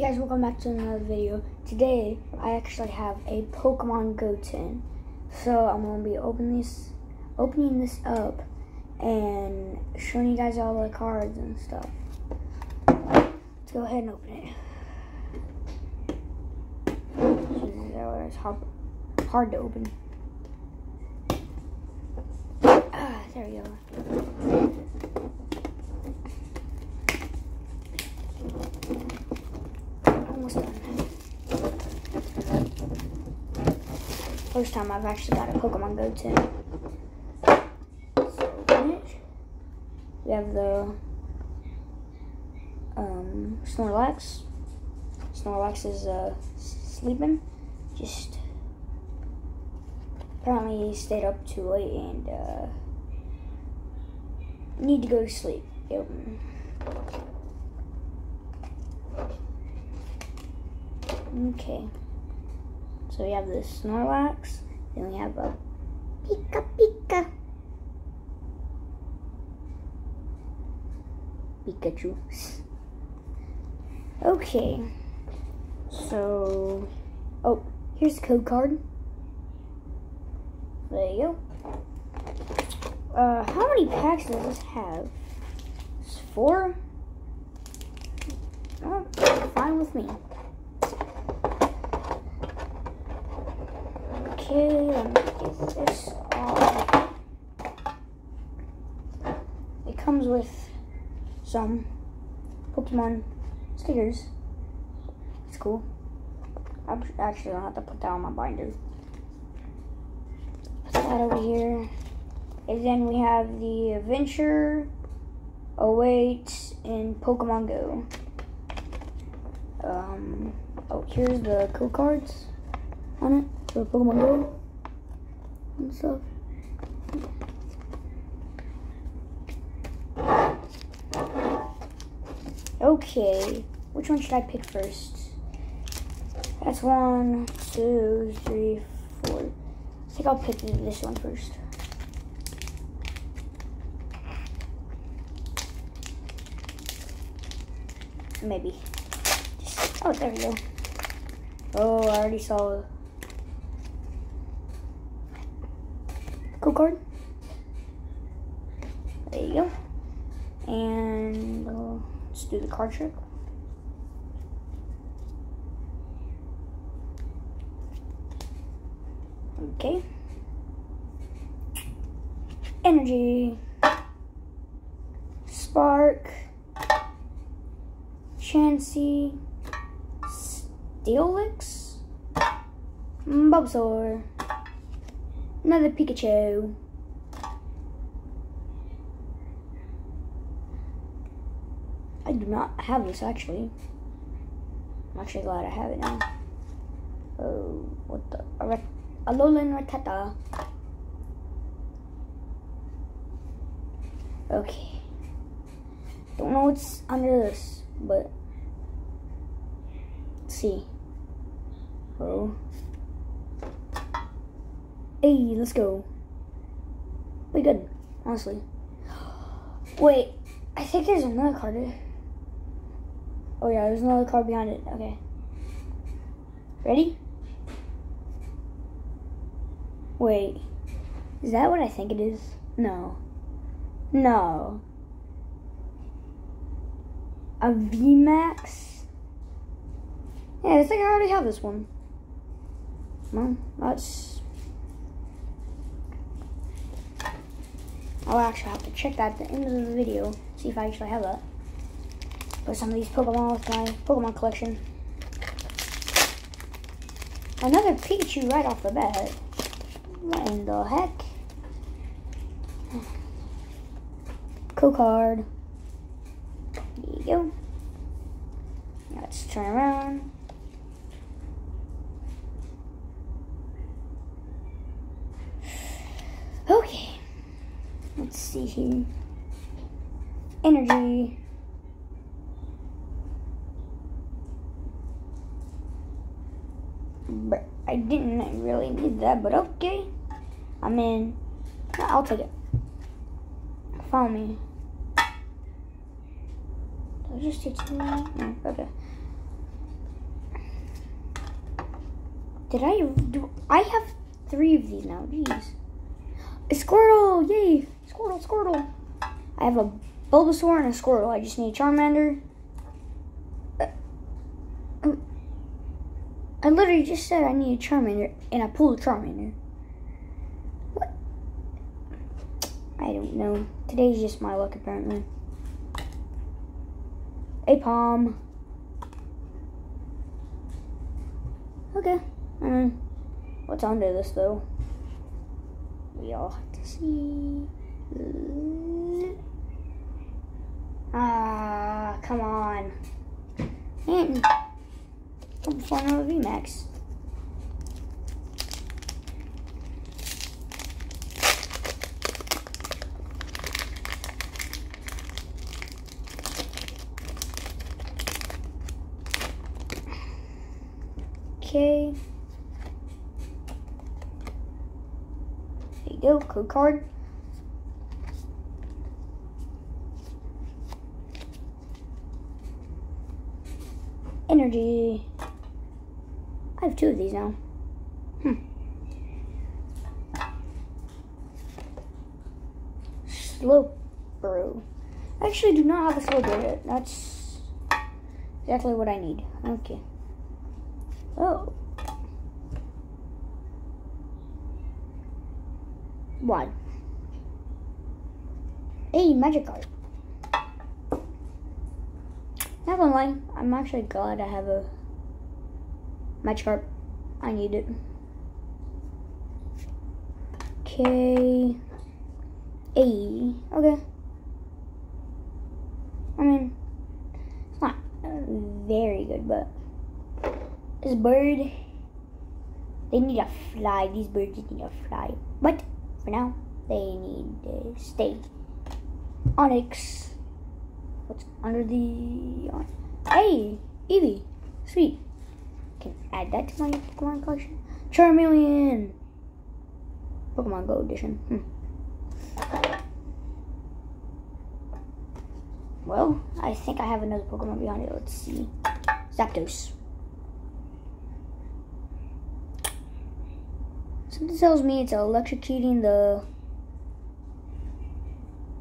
Guys, welcome back to another video. Today, I actually have a Pokemon Go tin. So, I'm going to be opening this, opening this up and showing you guys all the cards and stuff. Let's go ahead and open it. It's hard, hard to open. Ah, there we go. First time I've actually got a Pokemon Go tin. So. We have the um, Snorlax. Snorlax is uh, sleeping. Just apparently he stayed up too late and uh, need to go to sleep. Yep. Okay. So we have the Snorlax, then we have a Pika Pika. Pikachu. Okay. So, oh, here's the code card. There you go. Uh, how many packs does this have? It's four? Oh, fine with me. Okay, let me get this off. It comes with some Pokemon stickers. It's cool. I actually don't have to put that on my binder. Put that over here. And then we have the Adventure awaits in Pokemon Go. Um, oh, here's the code cards on it for Pokemon Go and stuff. Okay, which one should I pick first? That's one, two, three, four. I think I'll pick this one first. Maybe. Oh, there we go. Oh, I already saw code card. There you go. And uh, let's do the card trick. Okay. Energy. Spark. Chansey. Steelix. Bulbasaur. Another Pikachu. I do not have this actually. I'm actually glad I have it now. Oh, what the? A Alolan Rattata. Okay. Don't know what's under this, but let's see. Oh. Hey, let's go. We good, honestly. Wait, I think there's another card. Oh yeah, there's another card behind it. Okay. Ready? Wait, is that what I think it is? No. No. A VMAX? Yeah, I think I already have this one. Well, that's I'll actually have to check that at the end of the video, see if I actually have that. Put some of these Pokemon with my Pokemon collection. Another Pikachu right off the bat. What in the heck? Cool card. There you go. Let's turn around. Okay. Let's see here. Energy. But I didn't really need that, but okay. I'm in. I'll take it. Follow me. Did I just teach me? No, okay. Did I do? I have three of these now. Jeez. A Squirtle! Yay! Squirtle, Squirtle. I have a Bulbasaur and a Squirtle. I just need a Charmander. Uh, I literally just said I need a Charmander, and I pulled a Charmander. What? I don't know. Today's just my luck, apparently. A palm. Okay. What's under this, though? We all have to see. Ah, come on. And before another VMAX. Okay. There you go, code card. Energy. I have two of these now. Hmm. Slow brew. I actually do not have a Slowbro yet. That's exactly what I need. Okay. Oh. One. Hey, Magikarp. Not gonna lie, I'm actually glad I have a Magikarp. I need it. Okay. A. Okay. I mean, it's not very good, but this bird, they need to fly. These birds need to fly. But for now, they need to stay. Onix. What's under the... Hey! Eevee. Sweet. Can add that to my Pokemon collection. Charmeleon! Pokemon Go edition. Hmm. Well, I think I have another Pokemon behind it. Let's see. Zapdos. Something tells me it's electrocuting the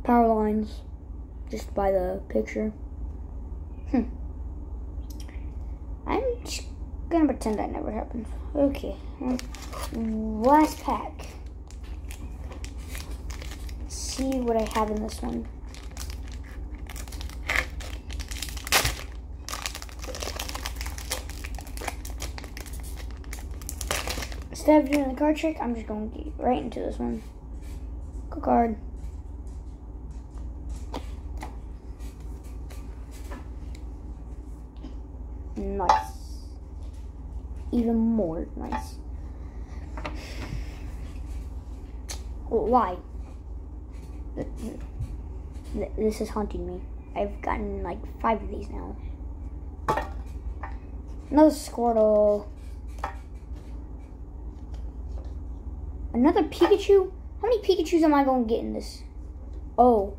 power lines just by the picture. Hmm. I'm just gonna pretend that never happened. Okay. Last pack. Let's see what I have in this one. Instead of doing the card trick, I'm just going to get right into this one. Go card. Nice. Even more nice. Why? This is haunting me. I've gotten like five of these now. Another Squirtle. Another Pikachu? How many Pikachus am I going to get in this? Oh.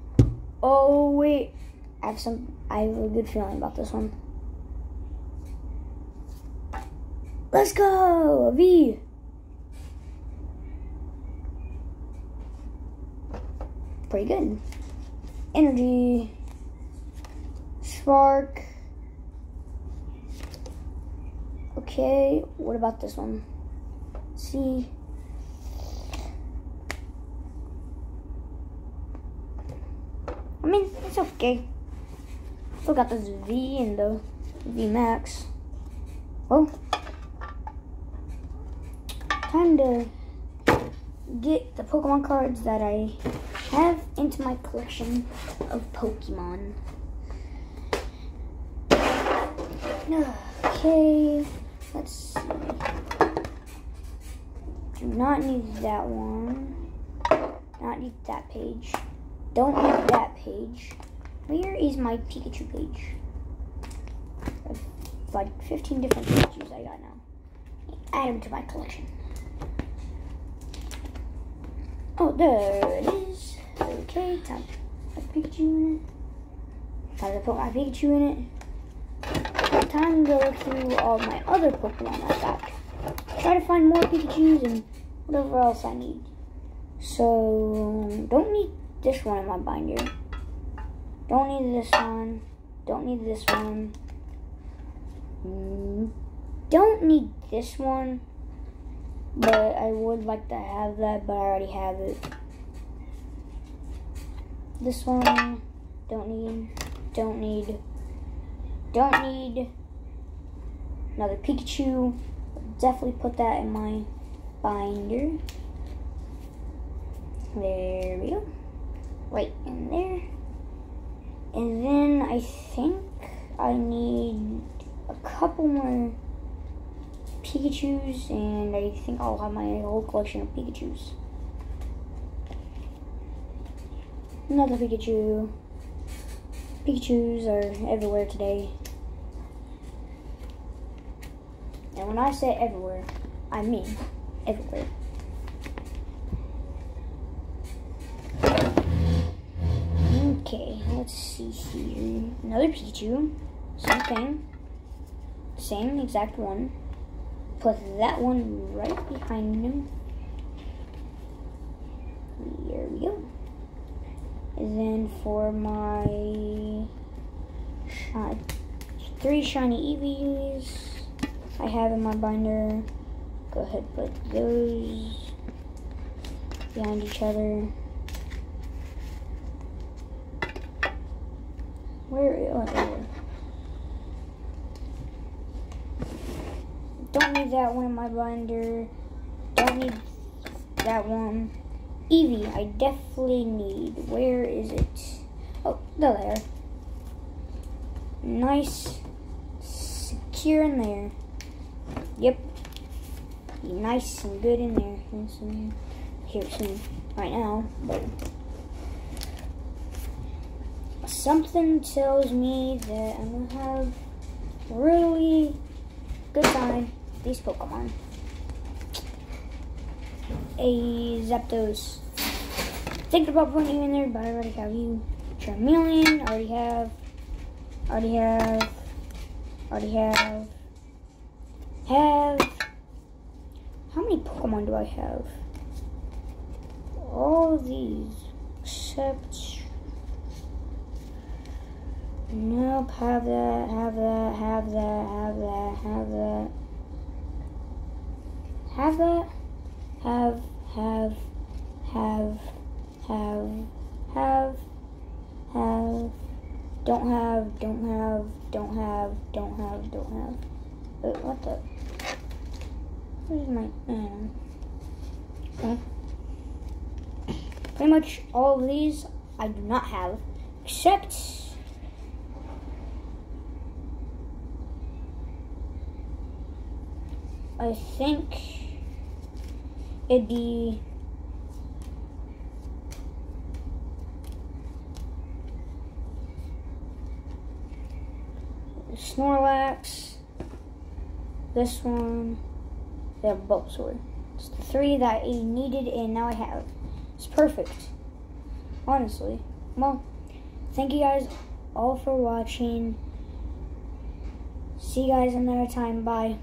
Oh, wait. I have some, I have a good feeling about this one. Let's go! V! Pretty good. Energy. Spark. Okay, what about this one? see. I mean, it's okay. Still got this V and the V Max. Well, time to get the Pokemon cards that I have into my collection of Pokemon. Okay, let's see. Do not need that one. Not need that page. Don't need that page. Where is my Pikachu page? like 15 different Pikachus I got now. Add them to my collection. Oh, there it is. Okay, time to put Pikachu in it. Time to put my Pikachu in it. Time to go through all my other Pokemon I got. try to find more Pikachus and whatever else I need. So, don't need this one in my binder. Don't need this one. Don't need this one. Mm, don't need this one. But I would like to have that, but I already have it. This one, don't need, don't need, don't need another Pikachu. Definitely put that in my binder. There we go. Right in there. And then I think I need a couple more Pikachus, and I think I'll have my whole collection of Pikachus. Another Pikachu. Pikachus are everywhere today. And when I say everywhere, I mean everywhere. Okay, let's see here. Another Pikachu. Same thing. Same exact one. Put that one right behind him. There we go. And then for my three shiny Eevees I have in my binder, go ahead put those behind each other. Where oh, there. Don't need that one in my binder. Don't need that one. Eevee, I definitely need. Where is it? Oh, there. Nice, secure in there. Yep. Nice and good in there. here soon, right now, but something tells me that I'm gonna have really good time these Pokemon. A Zapdos. Putting you in there, but I already have you. Charmeleon, already have. Already have. Already have. Have. How many Pokemon do I have? All these. Except. Nope, have that, have that, have that, have that, have that. Have that. Have, have, have, have, have, have. Don't have, don't have, don't have, don't have, don't have. Wait, what the? Where's my, um, okay. Pretty much all of these I do not have, except I think Eh, it'd be Snorlax, this one, the Bulbasaur. It's the three that I needed and now I have. It's perfect. Honestly. Well, thank you guys all for watching. See you guys another time. Bye.